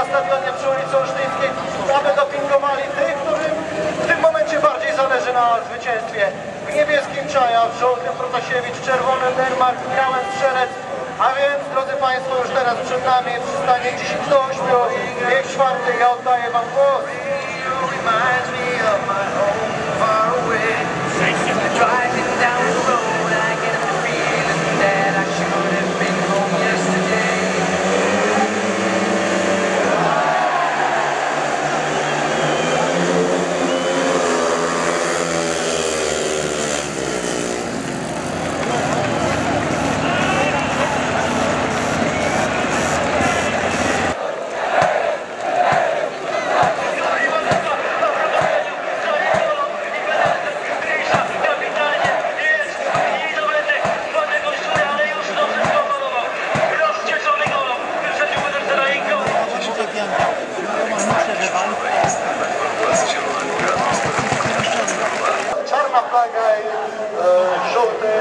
na stadionie przy ulicy Olsztyńskiej, aby dopingowali tych, którym w tym momencie bardziej zależy na zwycięstwie. W niebieskim Czaja, w żółtym Protasiewicz, w czerwonym Denmark, w białym Strzelec, a więc, drodzy Państwo, już teraz przed nami przystanie 10 do 8, bieg czwarty, ja oddaję Wam głos. Czarna flaga i e, żółty,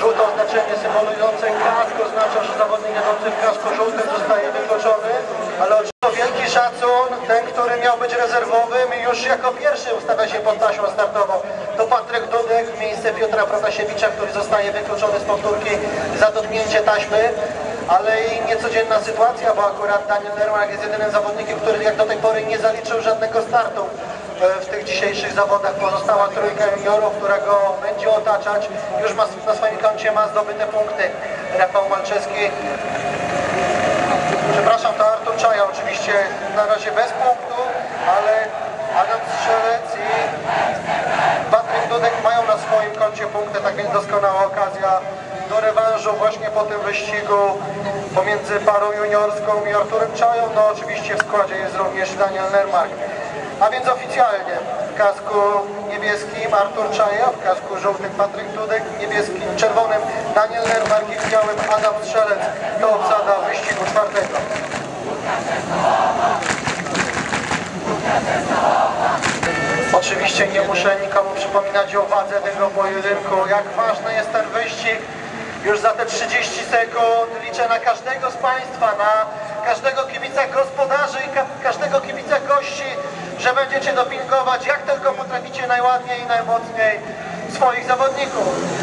żółte oznaczenie symbolizujące kask oznacza, że zawodnik jadący w kasku żółtym zostaje wykluczony, ale oczywiście wielki szacun, ten, który miał być rezerwowym i już jako pierwszy ustawia się pod taśmą startową. To Patryk Dudek w miejsce Piotra Protasiewicza, który zostaje wykluczony z powtórki za dotknięcie taśmy. Ale i niecodzienna sytuacja, bo akurat Daniel Nermak jest jedynym zawodnikiem, który jak do tej pory nie zaliczył żadnego startu e, w tych dzisiejszych zawodach. Pozostała trójka juniorów, która go będzie otaczać. Już ma, na swoim koncie ma zdobyte punkty. Rafał Malczewski. Przepraszam, to Artur Czaja oczywiście na razie bez punktu, ale Adam Strzelec i Patryk Dudek mają na swoim koncie punkty, tak więc doskonała okazja do rewanżu właśnie po tym wyścigu pomiędzy parą juniorską i Arturem Czają. No oczywiście w składzie jest również Daniel Nermark. A więc oficjalnie w kasku niebieskim Artur Czaja, w kasku żółtym Patryk Dudek, niebieskim, czerwonym Daniel Nermark i białym Adam Strzelec. To obsada wyścigu czwartego. Oczywiście nie muszę nikomu przypominać o wadze tego pojedynku, jak ważny jest ten wyścig. Już za te 30 sekund liczę na każdego z Państwa, na każdego kibica gospodarzy i ka każdego kibica gości, że będziecie dopingować jak tylko potraficie najładniej i najmocniej swoich zawodników.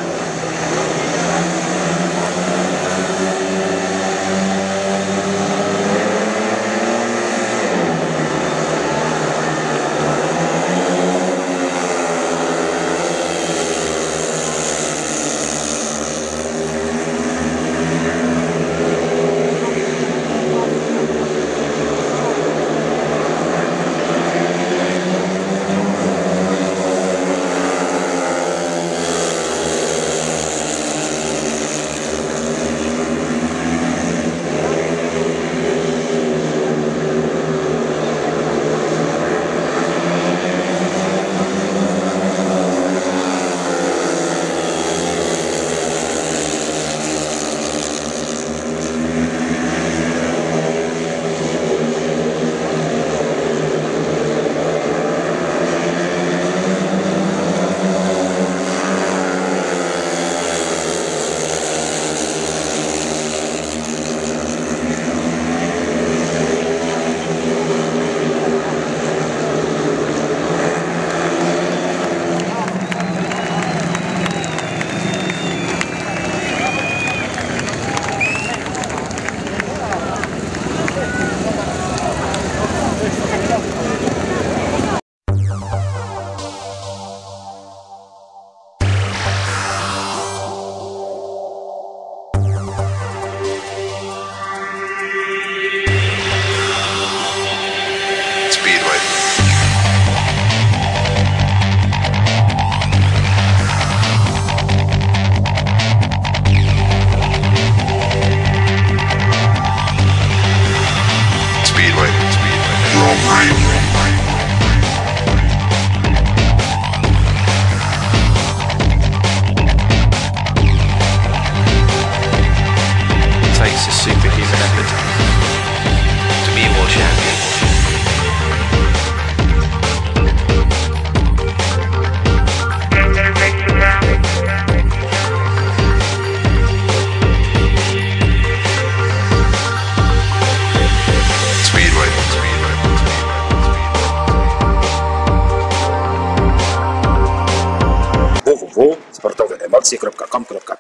से क्रॉप का कम क्रॉप का